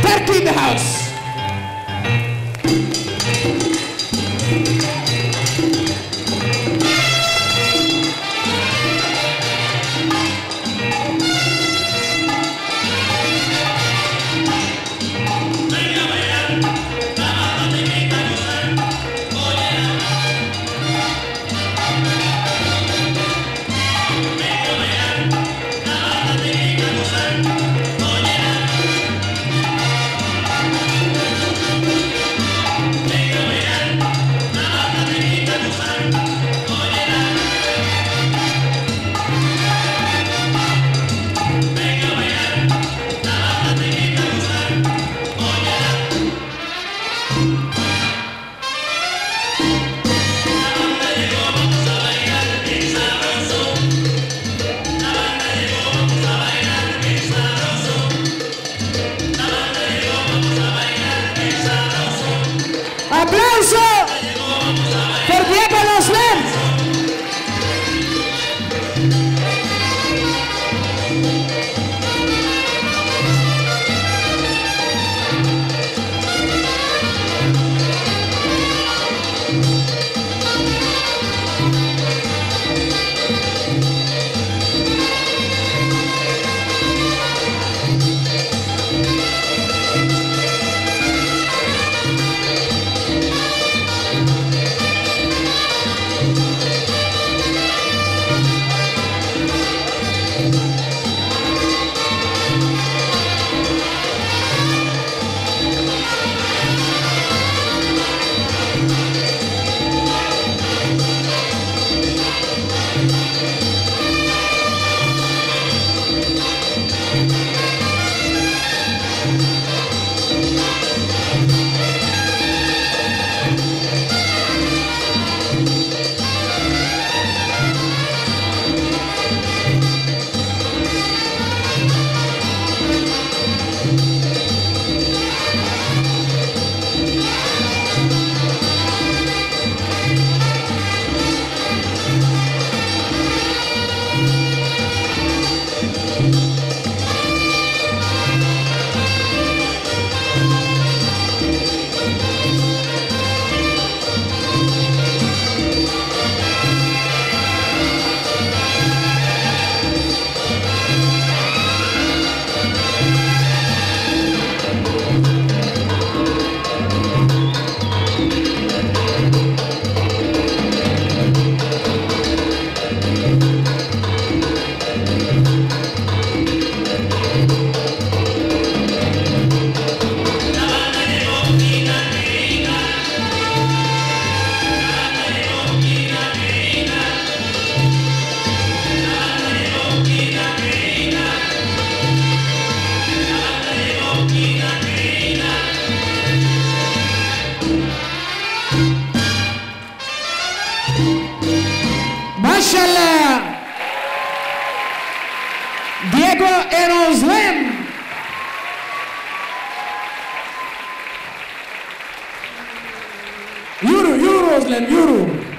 Turkey in the house. Mashallah. Diego Eroslen. Yuru, Roslen, Yuru.